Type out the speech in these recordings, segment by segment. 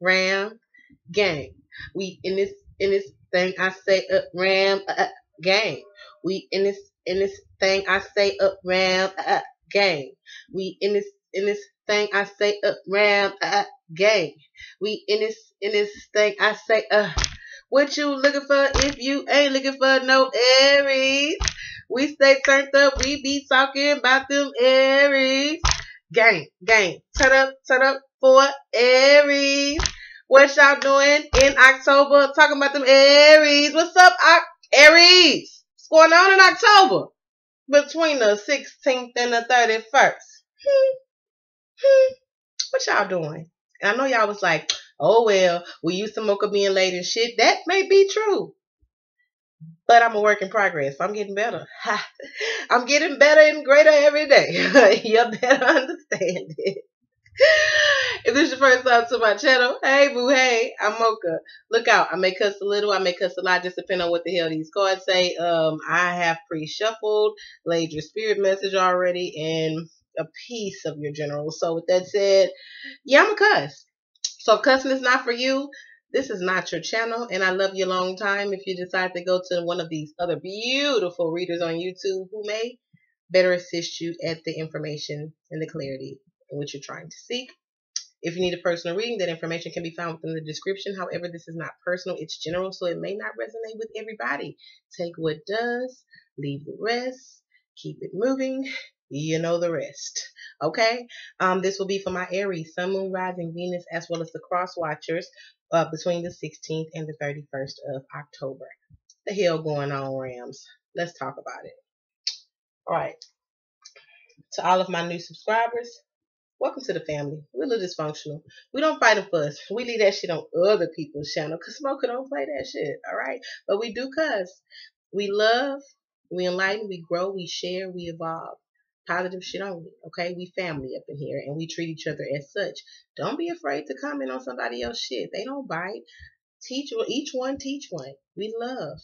Ram gang. We in this in this thing I say up ram uh, uh, gang. We in this in this thing I say up ram uh, gang. We in this in this thing I say up ram gang. We in this in this thing I say uh what you looking for if you ain't looking for no Aries? We stay turned up, we be talking about them Aries. Gang, gang, turn up, turn up for Aries. What y'all doing in October? Talking about them Aries. What's up, Aries? What's going on in October? Between the 16th and the 31st. Hmm. Hmm. What y'all doing? And I know y'all was like, oh well, we used to mocha being late and shit. That may be true. But I'm a work in progress. I'm getting better. I'm getting better and greater every day. you better understand it. if this is your first time to my channel, hey boo, hey, I'm Mocha. Look out, I may cuss a little, I may cuss a lot, just depending on what the hell these cards say. Um, I have pre-shuffled, laid your spirit message already, and a piece of your general. So with that said, yeah, I'm a cuss. So if cussing is not for you, this is not your channel, and I love you a long time. If you decide to go to one of these other beautiful readers on YouTube who may better assist you at the information and the clarity in which you're trying to seek. If you need a personal reading, that information can be found within the description. However, this is not personal, it's general, so it may not resonate with everybody. Take what does, leave the rest, keep it moving. You know the rest. Okay? Um, this will be for my Aries, Sun, Moon, Rising, Venus, as well as the cross watchers uh, between the 16th and the 31st of October. The hell going on, Rams? Let's talk about it. All right. To all of my new subscribers, welcome to the family. We're a little dysfunctional. We don't fight and fuss. We leave that shit on other people's channel because Smoker don't play that shit. All right. But we do cuss. We love, we enlighten, we grow, we share, we evolve. Positive shit only. Okay. We family up in here and we treat each other as such. Don't be afraid to comment on somebody else's shit. They don't bite. Teach each one, teach one. We love.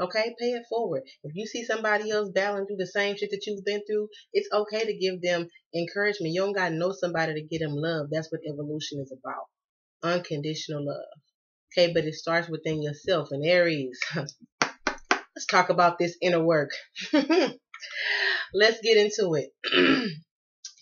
Okay, pay it forward. If you see somebody else battling through the same shit that you've been through, it's okay to give them encouragement. You don't gotta know somebody to get them love. That's what evolution is about. Unconditional love. Okay, but it starts within yourself. And Aries, let's talk about this inner work. let's get into it.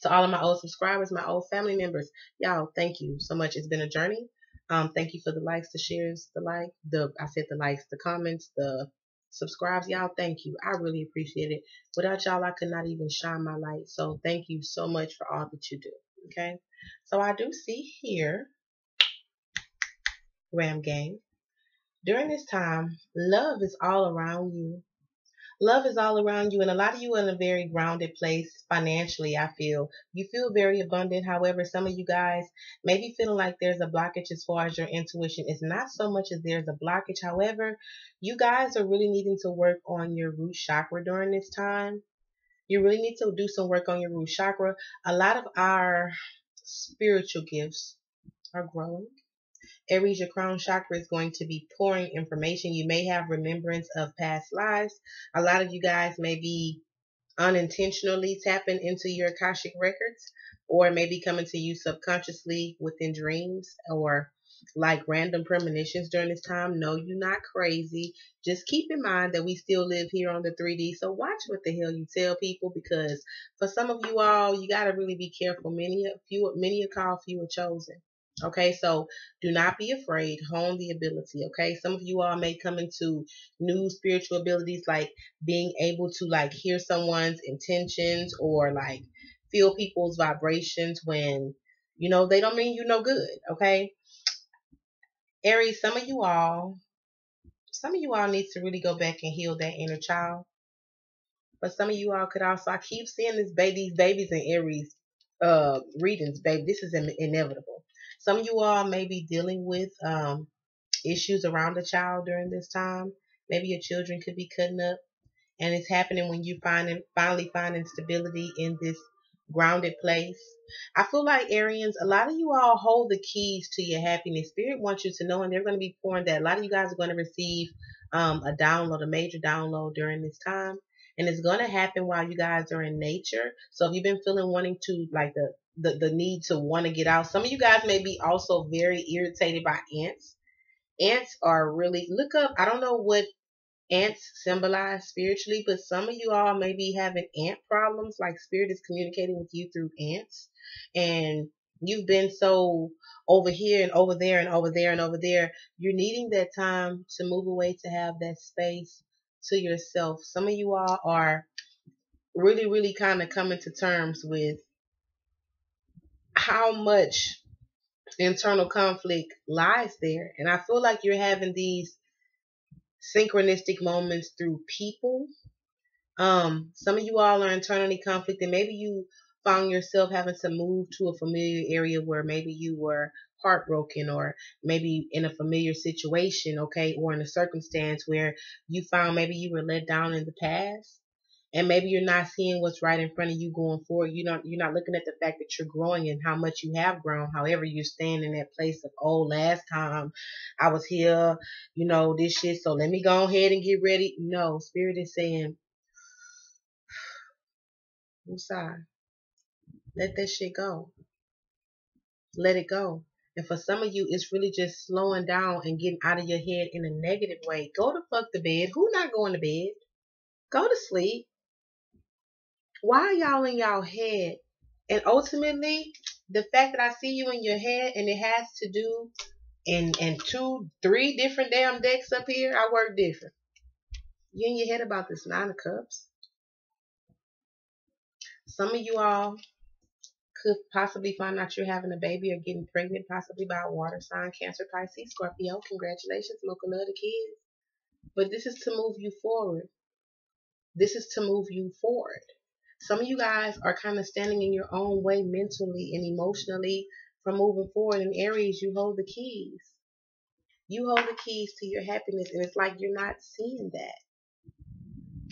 to all of my old subscribers, my old family members, y'all, thank you so much. It's been a journey. Um, thank you for the likes, the shares, the like, the I said the likes, the comments, the subscribes. Y'all, thank you. I really appreciate it. Without y'all, I could not even shine my light. So thank you so much for all that you do. Okay. So I do see here, Ram Gang. During this time, love is all around you love is all around you and a lot of you are in a very grounded place financially i feel. You feel very abundant. However some of you guys may be feeling like there's a blockage as far as your intuition. It's not so much as there's a blockage. However you guys are really needing to work on your root chakra during this time. You really need to do some work on your root chakra. A lot of our spiritual gifts are growing Aries, your crown chakra is going to be pouring information. You may have remembrance of past lives. A lot of you guys may be unintentionally tapping into your Akashic records or it may be coming to you subconsciously within dreams or like random premonitions during this time. No, you're not crazy. Just keep in mind that we still live here on the 3D. So watch what the hell you tell people because for some of you all, you got to really be careful. Many, few, many are called, few are chosen. Okay, so do not be afraid. Hone the ability. Okay, some of you all may come into new spiritual abilities like being able to like hear someone's intentions or like feel people's vibrations when you know they don't mean you no good. Okay, Aries, some of you all, some of you all need to really go back and heal that inner child. But some of you all could also, I keep seeing this baby, babies and Aries uh readings, baby. This is inevitable. Some of you all may be dealing with um, issues around a child during this time. Maybe your children could be cutting up. And it's happening when you find finally finding stability in this grounded place. I feel like Arians, a lot of you all hold the keys to your happiness. Spirit wants you to know, and they're going to be pouring that. A lot of you guys are going to receive um, a download, a major download during this time. and it's gonna happen while you guys are in nature. So if you've been feeling wanting to like the the, the need to want to get out, some of you guys may be also very irritated by ants. Ants are really look up. I don't know what ants symbolize spiritually, but some of you all may be having ant problems, like spirit is communicating with you through ants. And you've been so over here and over there and over there and over there. You're needing that time to move away to have that space to yourself. Some of you all are really, really kind of coming to terms with how much internal conflict lies there. And I feel like you're having these synchronistic moments through people. Um, some of you all are internally conflicted. Maybe you found yourself having to move to a familiar area where maybe you were heartbroken or maybe in a familiar situation, okay, or in a circumstance where you found maybe you were let down in the past and maybe you're not seeing what's right in front of you going forward. You're not you're not looking at the fact that you're growing and how much you have grown. However, you're staying in that place of oh, last time I was here, you know this shit. So let me go ahead and get ready. No, spirit is saying, I'm sorry. Let that shit go. Let it go. And for some of you, it's really just slowing down and getting out of your head in a negative way. Go to fuck the bed. Who not going to bed? Go to sleep. Why y'all in y'all head? And ultimately, the fact that I see you in your head and it has to do in in two, three different damn decks up here, I work different. You in your head about this nine of cups. Some of you all could possibly find out you're having a baby or getting pregnant, possibly by a water sign, Cancer, Pisces, Scorpio. Congratulations, Mocha love the kids. But this is to move you forward. This is to move you forward. Some of you guys are kind of standing in your own way mentally and emotionally from moving forward in areas you hold the keys. You hold the keys to your happiness, and it's like you're not seeing that.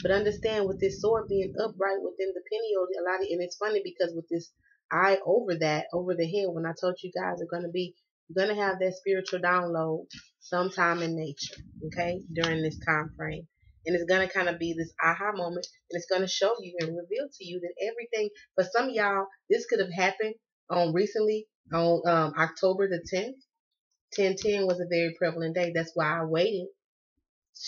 But understand with this sword being upright within the pineal, a lot of, and it's funny because with this eye over that, over the head, when I told you guys are going to be, going to have that spiritual download sometime in nature, okay, during this time frame. And it's going to kind of be this aha moment, and it's going to show you and reveal to you that everything, for some y'all, this could have happened on recently on um, October the 10th. 1010 was a very prevalent day. That's why I waited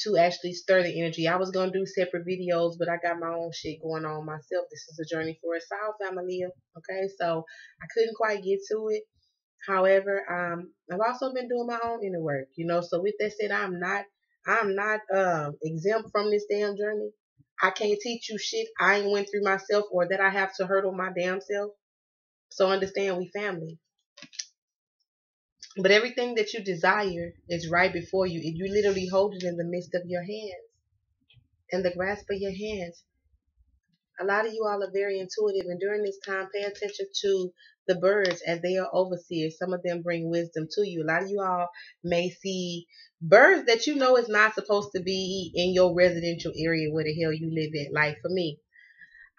to actually stir the energy. I was gonna do separate videos, but I got my own shit going on myself. This is a journey for us all, family. Okay, so I couldn't quite get to it. However, um, I've also been doing my own inner work, you know. So with that said, I'm not, I'm not um exempt from this damn journey. I can't teach you shit I ain't went through myself or that I have to hurdle my damn self. So understand, we family. But everything that you desire is right before you. You literally hold it in the midst of your hands, in the grasp of your hands. A lot of you all are very intuitive, and during this time, pay attention to the birds as they are overseers. Some of them bring wisdom to you. A lot of you all may see birds that you know is not supposed to be in your residential area where the hell you live at. Like for me,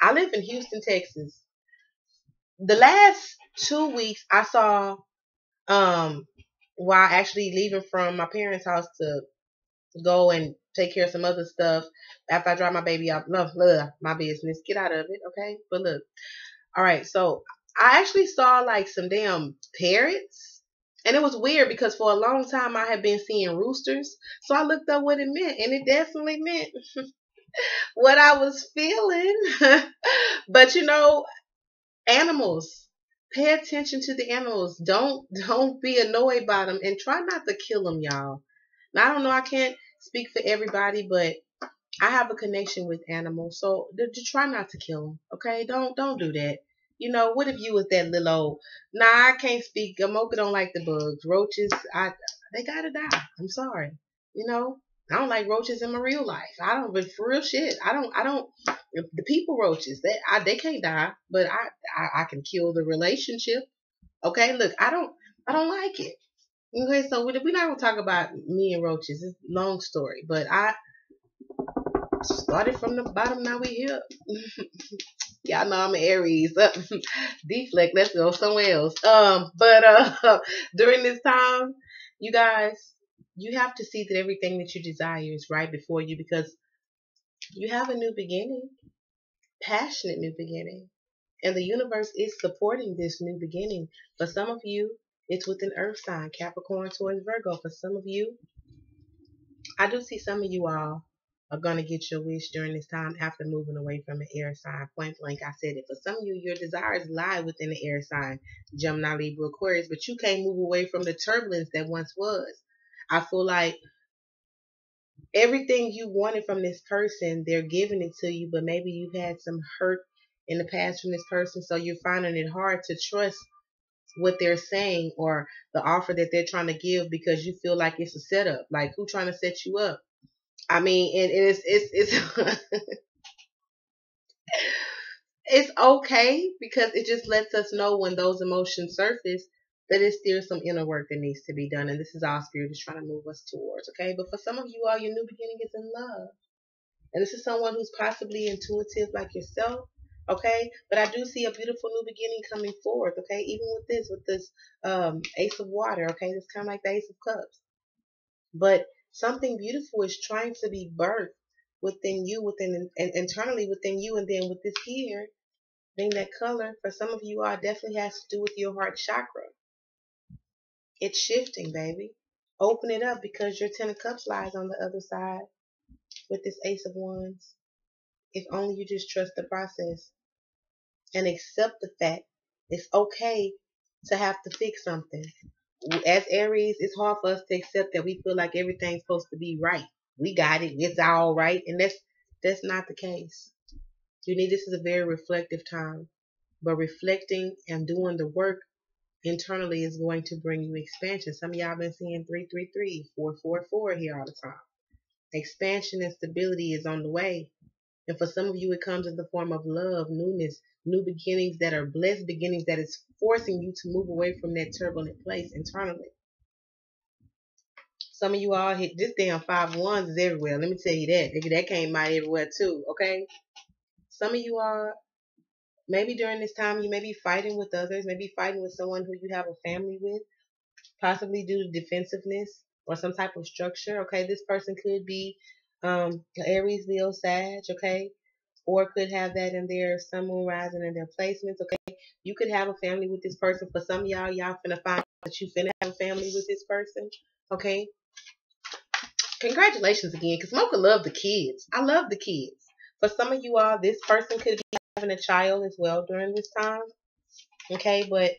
I live in Houston, Texas. The last two weeks, I saw um, while actually leaving from my parents' house to go and take care of some other stuff after I drop my baby off. Love, love my business. Get out of it, okay? But look, all right. So I actually saw like some damn parrots. And it was weird because for a long time I had been seeing roosters. So I looked up what it meant, and it definitely meant what I was feeling. but you know, animals pay attention to the animals. Don't don't be annoyed by them and try not to kill them, y'all. Now I don't know. I can't speak for everybody, but I have a connection with animals, so to try not to kill them. Okay, don't don't do that. You know, what if you was that little old? Nah, I can't speak. Amoka don't like the bugs, roaches. I they gotta die. I'm sorry. You know, I don't like roaches in my real life. I don't, but for real shit, I don't, I don't. The people roaches, they, I, they can't die, but I, I, I can kill the relationship. Okay, look, I don't, I don't like it. Okay, so we're not gonna talk about me and roaches. It's a long story, but I started from the bottom. Now we here. Y'all know I'm an Aries. Deflect. Let's go somewhere else. Um, but uh, during this time, you guys, you have to see that everything that you desire is right before you because You have a new beginning, passionate new beginning. And the universe is supporting this new beginning. For some of you, it's with an earth sign, Capricorn Taurus Virgo. For some of you, I do see some of you all are going to get your wish during this time after moving away from an air sign. Point blank, I said it. For some of you, your desires lie within the air sign, Gemini, Libra, Aquarius, but you can't move away from the turbulence that once was. I feel like everything you wanted from this person, they're giving it to you, but maybe you've had some hurt in the past from this person, so you're finding it hard to trust what they're saying or the offer that they're trying to give because you feel like it's a setup. Like who trying to set you up? I mean, and it's it's it's it's okay because it just lets us know when those emotions surface that it's still some inner work that needs to be done, and this is all spirit is trying to move us towards. Okay, but for some of you all, your new beginning is in love, and this is someone who's possibly intuitive like yourself. Okay, but I do see a beautiful new beginning coming forth. Okay, even with this, with this um, Ace of Water. Okay, it's kind of like the Ace of Cups, but something beautiful is trying to be birthed within you, within and internally within you, and then with this here, being that color for some of you all definitely has to do with your heart chakra. It's shifting, baby. Open it up because your Ten of Cups lies on the other side with this Ace of Wands. If only you just trust the process and accept the fact it's okay to have to fix something as Aries, it's hard for us to accept that we feel like everything's supposed to be right. We got it. It's all right. And that's that's not the case. You need this is a very reflective time. But reflecting and doing the work internally is going to bring you expansion. Some of y'all been seeing 333, 444 here all the time. Expansion and stability is on the way. And for some of you, it comes in the form of love, newness, new beginnings that are blessed beginnings that is forcing you to move away from that turbulent place internally. Some of you all hit this damn five wands is everywhere. Let me tell you that. That came out everywhere too, okay? Some of you are maybe during this time you may be fighting with others, maybe fighting with someone who you have a family with, possibly due to defensiveness or some type of structure. Okay, this person could be um Aries, Leo, Sag, okay? or could have that in their sun, moon, rising, in their placements. Okay, you could have a family with this person. For some of y'all, y'all finna find that you finna have a family with this person. Okay, congratulations again, because Mocha love the kids. I love the kids. For some of you all, this person could be having a child as well during this time. Okay, but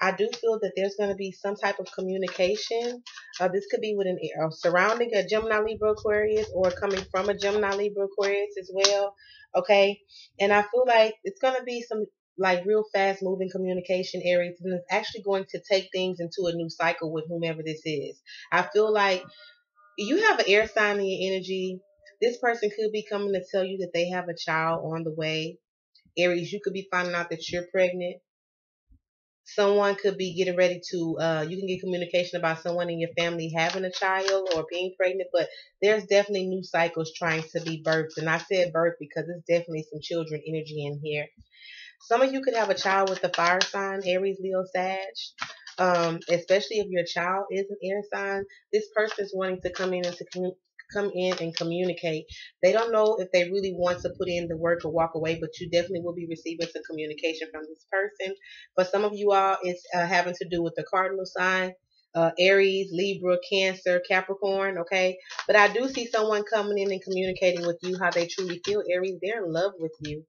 I do feel that there's going to be some type of communication. Uh, this could be with an uh, surrounding a Gemini Libra Aquarius or coming from a Gemini Libra Aquarius as well. Okay. And I feel like it's going to be some like real fast moving communication areas and it's actually going to take things into a new cycle with whomever this is. I feel like you have an air sign in your energy. This person could be coming to tell you that they have a child on the way. Aries, you could be finding out that you're pregnant someone could be getting ready to uh, you can get communication about someone in your family having a child or being pregnant but there's definitely new cycles trying to be birthed. And i said birth because there's definitely some children energy in here. Some of you could have a child with the fire sign aries leo sag um, especially if your child is an air sign this person is wanting to come in and to come in and communicate. They don't know if they really want to put in the work or walk away, but you definitely will be receiving some communication from this person. For some of you all, it's uh, having to do with the cardinal sign. Uh, Aries, Libra, Cancer, Capricorn, okay? But I do see someone coming in and communicating with you how they truly feel. Aries, they're in love with you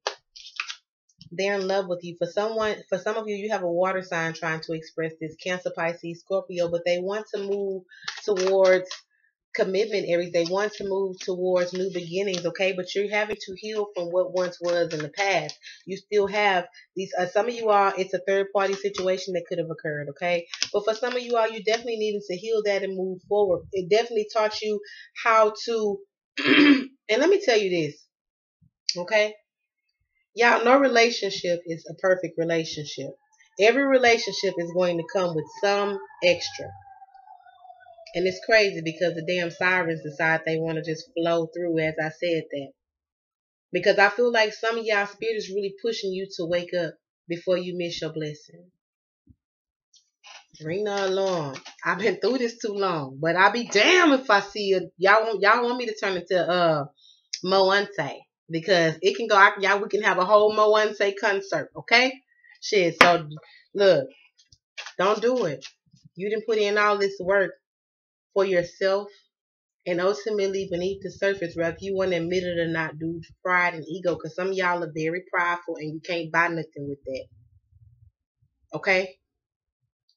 they're in love with you. For someone, for some of you, you have a water sign trying to express this Cancer, Pisces, Scorpio, but they want to move towards commitment. They want to move towards new beginnings, okay? But you're having to heal from what once was in the past. You still have these, uh, some of you all, it's a third party situation that could have occurred, okay? But for some of you all, you definitely needed to heal that and move forward. It definitely taught you how to, and let me tell you this, okay? Y'all, no relationship is a perfect relationship. Every relationship is going to come with some extra. And it's crazy because the damn sirens decide they want to just flow through as I said that. Because I feel like some of y'all spirit is really pushing you to wake up before you miss your blessing. Ring the alarm. I've been through this too long, but I'll be damned if I see. Y'all want y'all want me to turn into uh Moante. because it can go. I, y'all, we can have a whole Mo One say concert. Okay, shit. So look, don't do it. You didn't put in all this work for yourself and ultimately, beneath the surface, whether you want to admit it or not, due to pride and ego, because some y'all are very prideful and you can't buy nothing with that. Okay?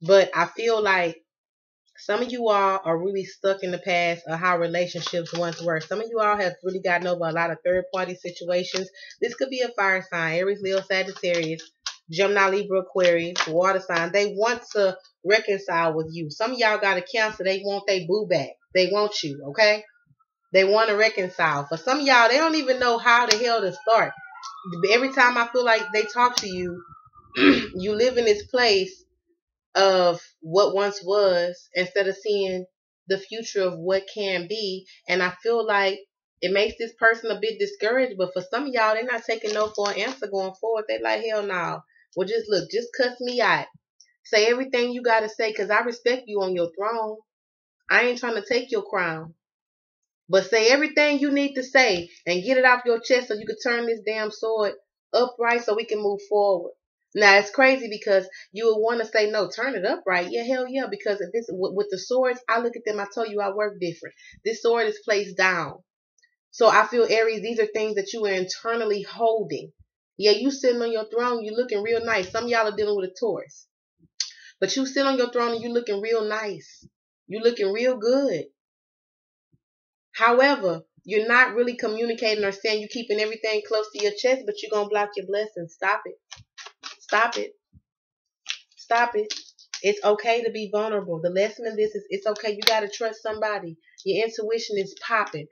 But I feel like some of you all are really stuck in the past of how relationships once were. Some of you all have really gotten over a lot of third party situations. This could be a fire sign, Aries, Leo, Sagittarius, Gemini, Libra, Aquarius, water sign. They want to reconcile with you. Some of y'all got a cancer. They want their boo back. They want you, okay? They want to reconcile. For some of y'all, they don't even know how the hell to start. Every time I feel like they talk to you, you live in this place of what once was instead of seeing the future of what can be. And I feel like it makes this person a bit discouraged. But for some of y'all, they're not taking no for an answer going forward. They like, hell no. Well, just look, just cuss me out. Say everything you got to say because I respect you on your throne. I ain't trying to take your crown. But say everything you need to say and get it off your chest so you can turn this damn sword upright so we can move forward. Now it's crazy because you would want to say no, turn it upright. Yeah, hell yeah. Because if it's with, the swords, I look at them. I tell you, I work different. This sword is placed down. So I feel Aries, these are things that you are internally holding. Yeah, you sitting on your throne, you looking real nice. Some y'all are dealing with a Taurus. But you sit on your throne and you looking real nice. You looking real good. However, you're not really communicating or saying you're keeping everything close to your chest, but you're gonna block your blessings. Stop it. Stop it. Stop it. It's okay to be vulnerable. The lesson in this is it's okay. You gotta trust somebody. Your intuition is popping.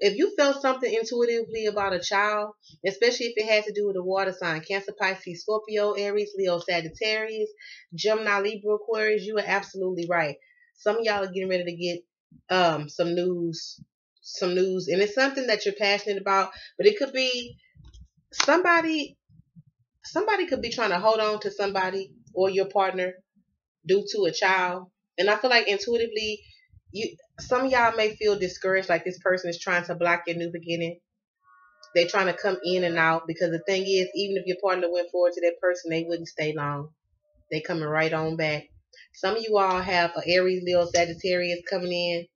If you felt something intuitively about a child, especially if it had to do with a water sign, Cancer, Pisces, Scorpio, Aries, Leo, Sagittarius, Gemini, Libra, Aquarius, you are absolutely right. Some of y'all are getting ready to get um, some news, some news, and it's something that you're passionate about. But it could be somebody, somebody could be trying to hold on to somebody or your partner due to a child. And I feel like intuitively, you some of y'all may feel discouraged, like this person is trying to block your new beginning. They're trying to come in and out because the thing is, even if your partner went forward to that person, they wouldn't stay long. They coming right on back. Some of you all have an Aries, Leo, Sagittarius coming in.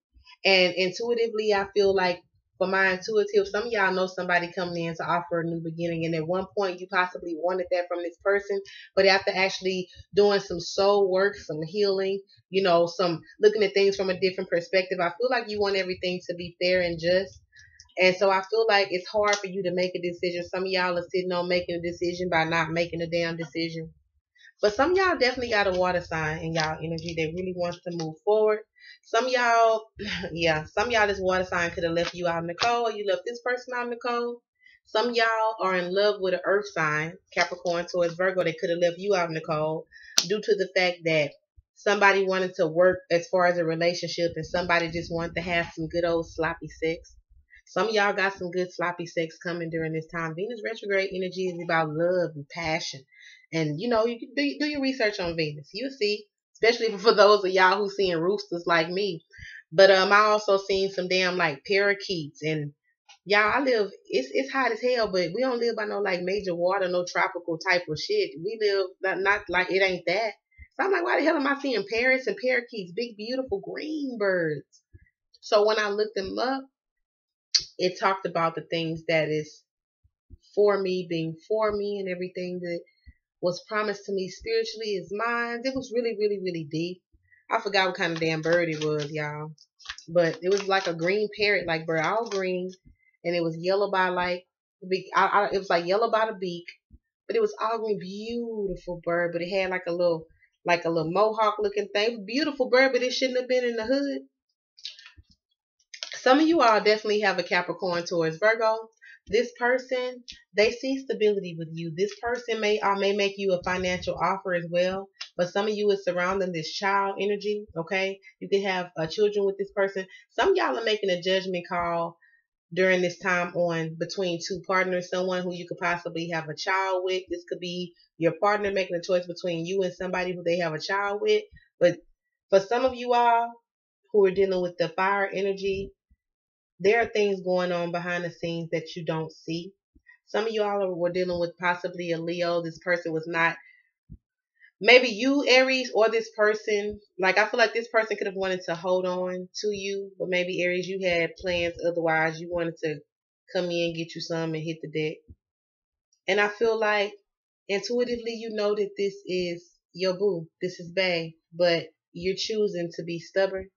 And intuitively, I feel like for my intuitive, some of y'all know somebody coming in to offer a new beginning. And at one point, you possibly wanted that from this person. But after actually doing some soul work, some healing, you know, some looking at things from a different perspective, I feel like you want everything to be fair and just. And so I feel like it's hard for you to make a decision. Some of y'all are sitting on making a decision by not making a damn decision. But some y'all definitely got a water sign in y'all energy that really wants to move forward. Some y'all, yeah, some y'all this water sign could have left you out the cold. You left this person out cold. Some y'all are in love with an earth sign, Capricorn Taurus Virgo. They could have left you out cold due to the fact that somebody wanted to work as far as a relationship and somebody just wanted to have some good old sloppy sex. Some of y'all got some good sloppy sex coming during this time. Venus retrograde energy is about love and passion. And you know, you can do, do your research on Venus. You'll see, especially for those of y'all who seeing roosters like me. But um, I also seen some damn like parakeets and y'all. I live. It's it's hot as hell, but we don't live by no like major water, no tropical type of shit. We live not, not like it ain't that. So I'm like, why the hell am I seeing parrots and parakeets, big beautiful green birds? So when I looked them up, it talked about the things that is for me, being for me, and everything that was promised to me spiritually is mine. It was really, really, really deep. I forgot what kind of damn bird it was, y'all. But it was like a green parrot, like bird, all green, and it was yellow by like I, I, it was like yellow by the beak, but it was all green, beautiful bird. But it had like a little, like a little mohawk looking thing. Beautiful bird, but it shouldn't have been in the hood. Some of you all definitely have a Capricorn Taurus Virgo this person they see stability with you. This person may uh, may make you a financial offer as well but some of you is surrounding this child energy okay? You can have uh, children with this person. Some y'all are making a judgment call during this time on between two partners someone who you could possibly have a child with. This could be your partner making a choice between you and somebody who they have a child with. But for some of you all who are dealing with the fire energy there are things going on behind the scenes that you don't see. Some of y'all were dealing with possibly a Leo. This person was not maybe you aries or this person. Like i feel like this person could have wanted to hold on to you but maybe aries you had plans. Otherwise you wanted to come in get you some and hit the deck. And i feel like intuitively you know that this is your boo. This is bad. But you're choosing to be stubborn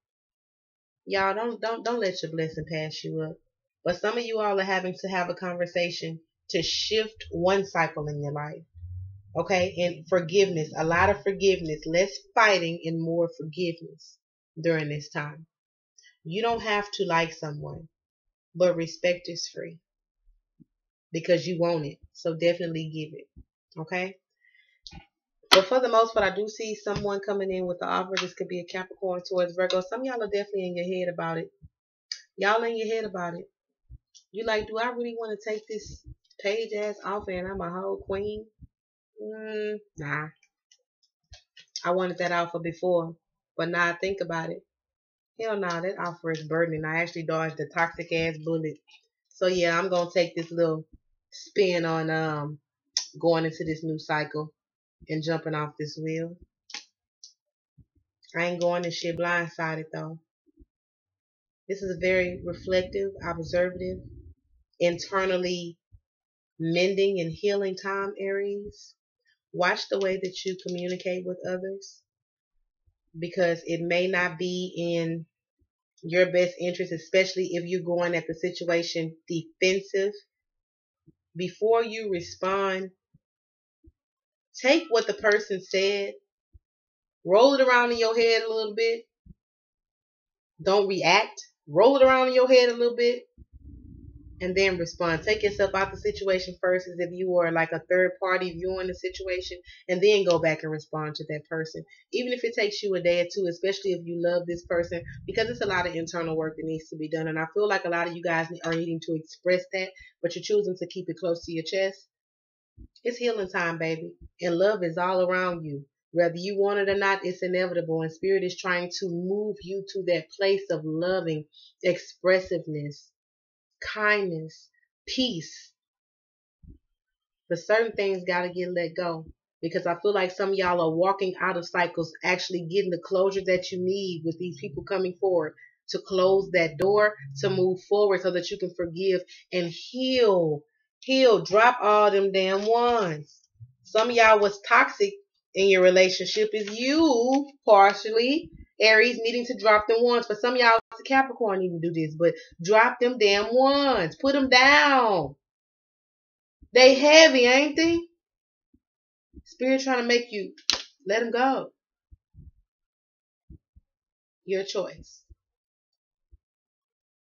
y'all don't don't don't let your blessing pass you up but some of you all are having to have a conversation to shift one cycle in your life Okay, and forgiveness, a lot of forgiveness, less fighting and more forgiveness during this time. You don't have to like someone, but respect is free because you want it. So definitely give it. Okay? But for the most part, I do see someone coming in with the offer. This could be a Capricorn Taurus Virgo. Some y'all are definitely in your head about it. Y'all in your head about it. You like, do I really want to take this page ass offer and I'm a whole queen? Mm, nah. I wanted that offer before, but now I think about it. Hell nah, that offer is burdening. I actually dodged the toxic ass bullet. So yeah, I'm gonna take this little spin on um going into this new cycle and jumping off this wheel. I ain't going this shit blindsided though. This is a very reflective, observative, internally mending and healing time, Aries. Watch the way that you communicate with others because it may not be in your best interest, especially if you're going at the situation defensive. Before you respond, take what the person said, roll it around in your head a little bit. Don't react. Roll it around in your head a little bit and then respond. Take yourself out of the situation first as if you were like a third party viewing the situation and then go back and respond to that person. Even if it takes you a day or two, especially if you love this person, because it's a lot of internal work that needs to be done. And I feel like a lot of you guys are needing to express that, but you're choosing to keep it close to your chest. It's healing time, baby. And love is all around you. Whether you want it or not, it's inevitable. And Spirit is trying to move you to that place of loving expressiveness kindness, peace. But certain things got to get let go because I feel like some y'all are walking out of cycles, actually getting the closure that you need with these people coming forward to close that door, to move forward so that you can forgive and heal. Heal. Drop all them damn wands. Some of y'all was toxic in your relationship is you partially Aries needing to drop them wands. For some y'all, it's Capricorn to do this, but drop them damn wands. Put them down. They heavy, ain't they? Spirit trying to make you let them go. Your choice.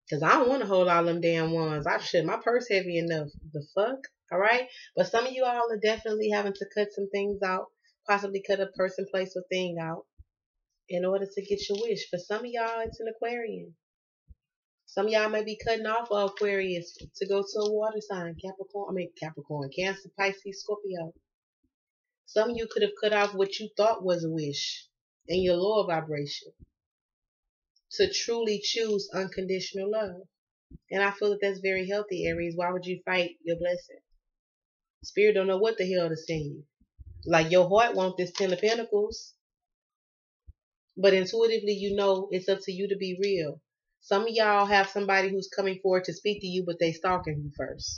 Cause I don't want to hold all them damn wands. I should. My purse heavy enough. The fuck? All right. But some of you all are definitely having to cut some things out. Possibly cut a person, place, or thing out in order to get your wish. For some of y'all, it's an Aquarian. Some of y'all may be cutting off of Aquarius to go to a water sign, Capricorn, I mean Capricorn, Cancer, Pisces, Scorpio. Some of you could have cut off what you thought was a wish in your lower vibration to truly choose unconditional love. And I feel that that's very healthy, Aries. Why would you fight your blessing? Spirit don't know what the hell to send you. Like your heart wants this Ten of Pentacles. But intuitively, you know it's up to you to be real. Some of y'all have somebody who's coming forward to speak to you, but they stalking you first.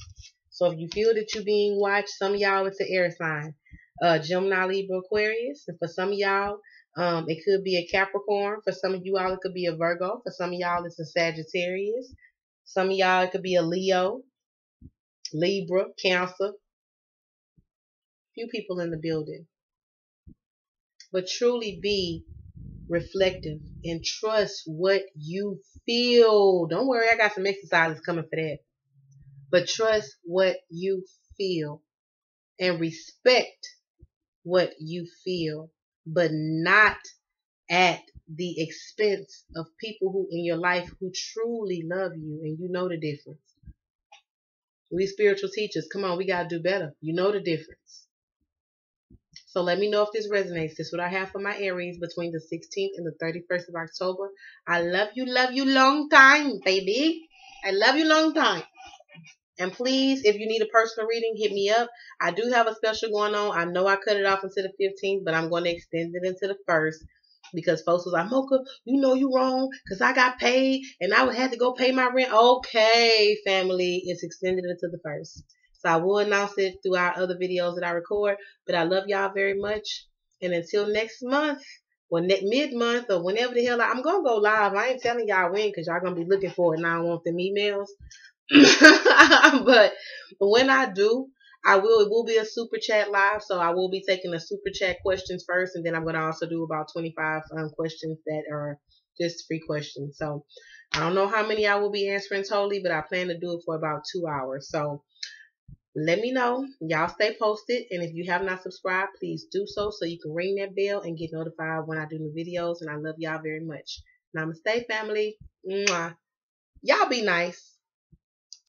So if you feel that you're being watched, some of y'all it's an air sign. Uh, Gemini, Libra, Aquarius. And for some of y'all, um, it could be a Capricorn. For some of you all, it could be a Virgo. For some of y'all, it's a Sagittarius. Some of y'all, it could be a Leo, Libra, Cancer. Few people in the building. But truly be reflective, and trust what you feel. Don't worry, I got some exercises coming for that. But trust what you feel and respect what you feel, but not at the expense of people who in your life who truly love you and you know the difference. We spiritual teachers, come on, we got to do better. You know the difference. So let me know if this resonates. This is what I have for my Aries between the 16th and the 31st of October. I love you, love you long time, baby. I love you long time. And please, if you need a personal reading, hit me up. I do have a special going on. I know I cut it off until the 15th, but I'm going to extend it into the first because folks was like, Mocha, you know you wrong because I got paid and I had to go pay my rent. Okay, family, it's extended into the first. So I will announce it through our other videos that I record. But I love y'all very much. And until next month, or mid month, or whenever the hell I, I'm gonna go live. I ain't telling y'all when because y'all gonna be looking for it. and I don't want them emails. but when I do, I will. It will be a super chat live, so I will be taking the super chat questions first, and then I'm gonna also do about 25 um, questions that are just free questions. So I don't know how many I will be answering totally, but I plan to do it for about two hours. So let me know. Y'all stay posted. And if you have not subscribed, please do so so you can ring that bell and get notified when I do new videos. And I love y'all very much. Namaste, family. Y'all be nice.